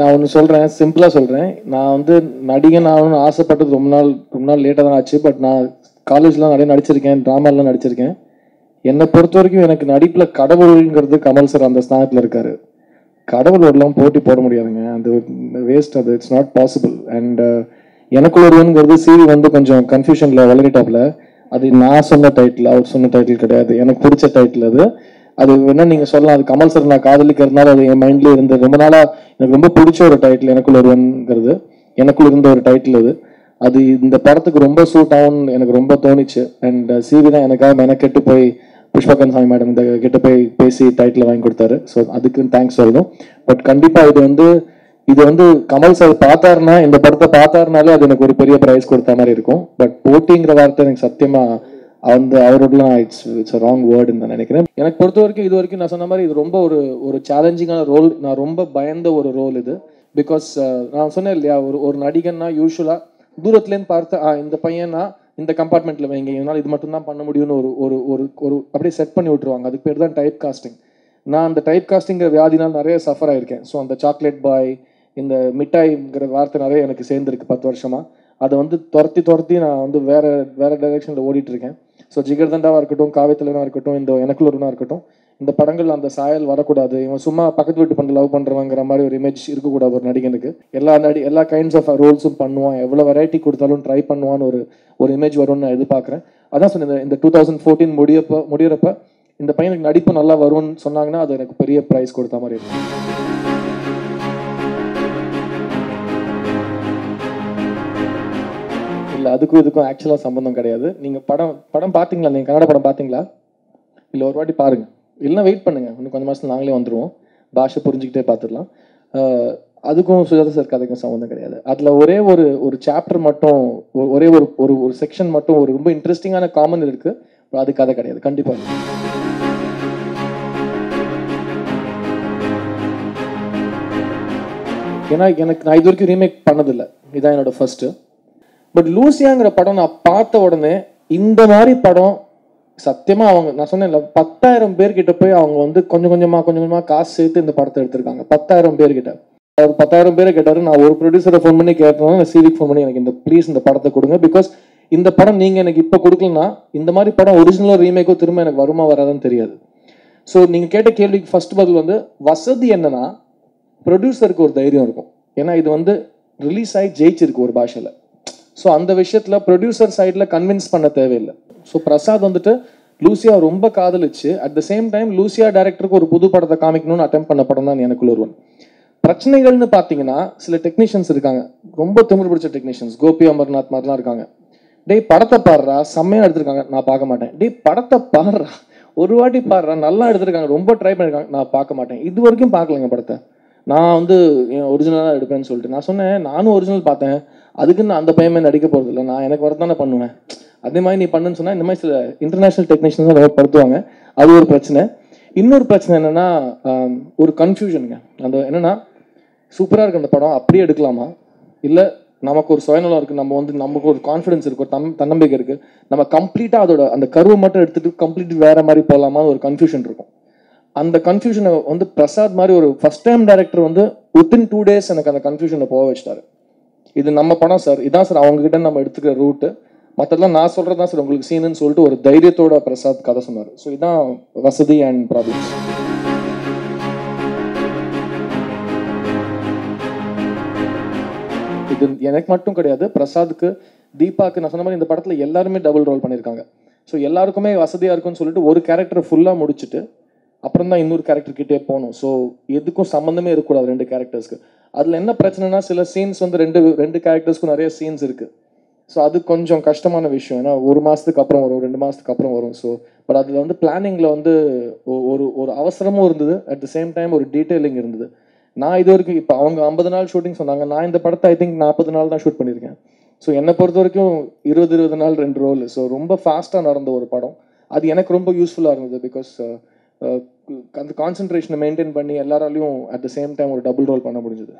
நான் ஒன்று சொல்கிறேன் சிம்பிளாக சொல்கிறேன் நான் வந்து நடிகன் ஆகணும்னு ஆசைப்பட்டது ரொம்ப நாள் ரொம்ப நாள் லேட்டாக தான் ஆச்சு. பட் நான் காலேஜ்லாம் நிறைய நடிச்சிருக்கேன் ட்ராமாலாம் நடிச்சிருக்கேன். என்னை பொறுத்த வரைக்கும் எனக்கு நடிப்பில் கடவுளுங்கிறது கமல் சார் அந்த ஸ்தானத்தில் இருக்கார். கடவுளோடலாம் போட்டி போட முடியாதுங்க. அது வேஸ்ட் அது it's not possible uh, and எனக்குள்ள ஒருவனுங்கிறது சிவி வந்து கொஞ்சம் கன்ஃபியூஷனில் வளரிட்டாப்ல அது நான் சொன்ன டைட்டில் அவர் சொன்ன டைட்டில் கிடையாது. எனக்கு பிடிச்ச டைட்டில் அது. அது என்ன நீங்க சொல்லலாம். அது கமல் சார் நான் காதலிக்கிறதுனால அது என் மைண்ட்ல இருந்தது. ரொம்ப நாளா எனக்கு ரொம்ப பிடிச்ச ஒரு டைட்டில் எனக்குள்ள ஒருவன்ங்கிறது எனக்குள்ள இருந்த ஒரு டைட்டில் அது. அது இந்த படத்துக்கு ரொம்ப சூட் ஆகும்னு எனக்கு ரொம்ப தோணுச்சு. அண்ட் சிவி uh, தான் எனக்காக மெனக்கெட்டு போய் புஷ்பகன் சாமி மேடம் இந்த கிட்ட போய் பேசி டைட்டில் வாங்கி கொடுத்தாரு. ஸோ அதுக்கு தேங்க்ஸ் சொல்லணும். பட் கண்டிப்பாக இது வந்து இது வந்து கமல் சார் பார்த்தாருன்னா இந்த படத்தை பார்த்தாருனாலே அது எனக்கு ஒரு பெரிய ப்ரைஸ் கொடுத்த மாதிரி இருக்கும். பட் போட்டிங்கிற வார்த்தை எனக்கு சத்தியமாக அந்த அவரோடலாம் இட்ஸ் இட்ஸ் ராங் வேர்டுன்னு நான் நினைக்கிறேன். எனக்கு பொறுத்த வரைக்கும் இது வரைக்கும் நான் சொன்ன மாதிரி இது ரொம்ப ஒரு ஒரு சேலஞ்சிங்கான ரோல் நான் ரொம்ப பயந்த ஒரு ரோல் இது. பிகாஸ் uh, நான் சொன்னேன் இல்லையா ஒரு ஒரு நடிகன்னா யூஸ்வலாக தூரத்துலேருந்து பார்த்து ஆ இந்த பையனா இந்த கம்பார்ட்மெண்ட்டில் வைங்க. இதனால் இது மட்டும் தான் பண்ண முடியும்னு ஒரு ஒரு ஒரு ஒரு அப்படியே செட் பண்ணி விட்டுருவாங்க. அதுக்கு பேர் தான் டைப் காஸ்டிங் நான் அந்த டைப் காஸ்டிங்கிற வியாதினால் நிறைய சஃபர் ஆகிருக்கேன் ஸோ அந்த சாக்லேட் பாய் இந்த மிட்டாய்ங்கிற வார்த்தை நிறைய எனக்கு சேர்ந்துருக்கு பத்து வருஷமாக அதை வந்து துரத்தி துரத்தி நான் வந்து வேறு வேறு டைரெக்ஷனில் ஓடிட்டுருக்கேன் ஸோ ஜிகர்தண்டாவாக இருக்கட்டும் காவித்தலனாக இருக்கட்டும் இந்த எனக்குள்ளூர்னா இருக்கட்டும் இந்த படங்கள் அந்த சாயல் வரக்கூடாது இவன் சும்மா பக்கத்து வீட்டு பண்ண லவ் பண்ணுறவங்கிற மாதிரி ஒரு இமேஜ் இருக்கக்கூடாது ஒரு நடிகனுக்கு. எல்லா நடி எல்லா கைண்ட்ஸ் ஆஃப் ரோல்ஸும் பண்ணுவான் எவ்வளோ வெரைட்டி கொடுத்தாலும் ட்ரை பண்ணுவான்னு ஒரு ஒரு இமேஜ் வரும்னு நான் எதிர்பார்க்குறேன். அதான் சொன்னேன் இந்த- இந்த டூ தௌசண்ட் ஃபோர்டீன் முடியப்போ முடியிறப்ப இந்த பையனுக்கு நடிப்பு நல்லா வரும்னு சொன்னாங்கன்னா அது எனக்கு பெரிய ப்ரைஸ் கொடுத்த மாதிரி இருக்கும். இல்லை அதுக்கும் இதுக்கும் ஆக்சுவலாக சம்பந்தம் கிடையாது. நீங்கள் படம் படம் பார்த்தீங்களா நீங்கள் கன்னட படம் பார்த்தீங்களா இல்லை ஒரு வாட்டி பாருங்கள் இல்லைன்னா வெயிட் பண்ணுங்க. இன்னும் கொஞ்சம் மாதத்தில் நாங்களே வந்துடுவோம் பாஷை புரிஞ்சுக்கிட்டே பார்த்துடலாம் அதுக்கும் சுஜாதா சார் கதைக்கும் சம்மந்தம் கிடையாது. அதில் ஒரே ஒரு ஒரு சாப்டர் மட்டும் ஒ- ஒரே ஒரு ஒரு ஒரு செக்ஷன் மட்டும் ஒரு ரொம்ப இன்ட்ரெஸ்டிங்கான காமன் இருக்குது அது கதை கிடையாது. கண்டிப்பாக ஏன்னா எனக்கு நான் இது வரைக்கும் ரீமேக் பண்ணதில்லை. இதான் என்னோட ஃபஸ்ட்டு பட் லூசியாங்கிற படம் நான் பார்த்த உடனே இந்த மாதிரி படம் சத்தியமா அவங்க நான் சொன்னேன்ல பத்தாயிரம் பேர்கிட்ட போய் அவங்க வந்து கொஞ்சம் கொஞ்சமா கொஞ்சம் கொஞ்சமா காசு சேர்த்து இந்த படத்தை எடுத்திருக்காங்க. பத்தாயிரம் பேர்கிட்ட. அவர் பத்தாயிரம் பேரை கேட்டாரு நான் ஒரு ப்ரொடியூசரை ஃபோன் பண்ணி கேட்டேன் நான் சிவிக் ஃபோன் பண்ணி எனக்கு இந்த ப்ளீஸ் இந்த படத்தை கொடுங்க. பிகாஸ் இந்த படம் நீங்க எனக்கு இப்போ கொடுக்கலனா இந்த மாதிரி படம் ஒரிஜினலோ ரீமேக்கோ திரும்ப எனக்கு வருமா வராதுன்னு தெரியாது. ஸோ நீங்க கேட்ட கேள்விக்கு ஃபர்ஸ்ட் பதில் வந்து வசதி என்னன்னா ப்ரொடியூசருக்கு ஒரு தைரியம் இருக்கும். ஏன்னா இது வந்து ரிலீஸ் ஆகி ஜெயிச்சிருக்கு ஒரு பாஷையில். ஸோ அந்த விஷயத்தில் ப்ரொடியூசர் சைடில் கன்வின்ஸ் பண்ண தேவையில்லை. ஸோ பிரசாத் வந்துட்டு லூசியா ரொம்ப காதலிச்சு. At the same time Lucia டேரக்டருக்கு ஒரு புது படத்தை காமிக்கணும்னு அட்டம் பண்ண படம் தான் எனக்குள்ள ஒருவன் பிரச்சனைகள்னு பார்த்தீங்கன்னா சில டெக்னீஷியன்ஸ் இருக்காங்க. ரொம்ப திமிழ் பிடிச்ச டெக்னீஷியன்ஸ் கோபி அமர்நாத் மாதிரிலாம் இருக்காங்க. டேய் படத்தை பாடுறா செம்மையாக எடுத்திருக்காங்க. நான் பார்க்க மாட்டேன். டேய் படத்தை பாடுறா ஒரு வாட்டி பாடுறா நல்லா எடுத்திருக்காங்க. ரொம்ப ட்ரை பண்ணியிருக்காங்க நான் பார்க்க மாட்டேன். இது வரைக்கும் பார்க்கலங்க படத்தை. நான் வந்து ஒரிஜினலாக எடுப்பேன்னு சொல்லிட்டு. நான் சொன்னேன் நானும் ஒரிஜினல் பார்த்தேன். அதுக்கு நான் அந்த பையமே நடிக்க போகிறது இல்லை நான் எனக்கு வரதானே பண்ணுவேன். அதே மாதிரி நீ பண்ணுன்னு சொன்னால் இந்த மாதிரி சில இன்டர்நேஷனல் டெக்னீஷியன்ஸ் தான் படுத்துவாங்க அது ஒரு பிரச்சனை. இன்னொரு பிரச்சனை என்னென்னா ஒரு கன்ஃபியூஷனுங்க அந்த என்னென்னா சூப்பராக இருக்கு அந்த படம் அப்படியே எடுக்கலாமா? இல்லை நமக்கு ஒரு சுயநலம் இருக்குது நம்ம வந்து நமக்கு ஒரு கான்ஃபிடன்ஸ் இருக்கு ஒரு தம் தன்னம்பிக்கை இருக்குது நம்ம கம்ப்ளீட்டாக அதோட அந்த கருவை மட்டும் எடுத்துகிட்டு கம்ப்ளீட் வேறு மாதிரி போகலாமான்னு ஒரு கன்ஃபியூஷன் இருக்கும். அந்த கன்ஃபியூஷனை வந்து பிரசாத் மாதிரி ஒரு ஃபஸ்ட் டைம் டேரக்டர் வந்து வித்தின் டூ டேஸ் எனக்கு அந்த கன்ஃபியூஷனை போக வச்சிட்டாரு. இது நம்ம படம் சார் இதான் சார் அவங்ககிட்ட நம்ம எடுத்துக்கிற ரூட்டு மற்றதெல்லாம் நான் சொல்கிறது தான் சார் உங்களுக்கு சீனுன்னு சொல்லிட்டு ஒரு தைரியத்தோட பிரசாத் கதை சொன்னார். ஸோ இதான் வசதி அண்ட் ப்ராப்ளம்ஸ் இது எனக்கு மட்டும் கிடையாது. பிரசாத்துக்கு தீபாக்கு நான் சொன்ன மாதிரி இந்த படத்தில் எல்லாருமே டபுள் ரோல் பண்ணியிருக்காங்க ஸோ எல்லாருக்குமே வசதியாக இருக்கும்னு சொல்லிட்டு ஒரு கேரக்டர் ஃபுல்லாக முடிச்சுட்டு அப்புறம் தான் இன்னொரு கேரக்டர் கிட்டே போகணும். ஸோ எதுக்கும் சம்மந்தமே இருக்கக்கூடாது ரெண்டு கேரக்டர்ஸ்க்கு அதில் என்ன பிரச்சனைனா சில சீன்ஸ் வந்து ரெண்டு ரெண்டு கேரக்டர்ஸ்க்கும் நிறைய சீன்ஸ் இருக்குது ஸோ அது கொஞ்சம் கஷ்டமான விஷயம். ஏன்னா ஒரு மாதத்துக்கு அப்புறம் வரும் ரெண்டு மாதத்துக்கு அப்புறம் வரும். ஸோ பட் அதில் வந்து பிளானிங்கில் வந்து ஒ- ஒரு ஒரு அவசரமும் இருந்தது. அட் த சேம் டைம் ஒரு டீட்டெயிலிங் இருந்தது. நான் இது வரைக்கும் இப்போ அவங்க ஐம்பது நாள் ஷூட்டிங் சொன்னாங்க. நான் இந்த படத்தை ஐ திங்க் நாற்பது நாள் தான் ஷூட் பண்ணியிருக்கேன். ஸோ என்னை பொறுத்த வரைக்கும் இருபது இருபது நாள் ரெண்டு ரோல் ஸோ ரொம்ப ஃபாஸ்ட்டாக நடந்த ஒரு படம். அது எனக்கு ரொம்ப யூஸ்ஃபுல்லாக இருந்தது பிகாஸ் அந்த கான்சென்ட்ரேஷனை மெயின்டைன் பண்ணி எல்லாராலையும் அட் த சேம் டைம் ஒரு டபுள் ரோல் பண்ண முடிஞ்சது.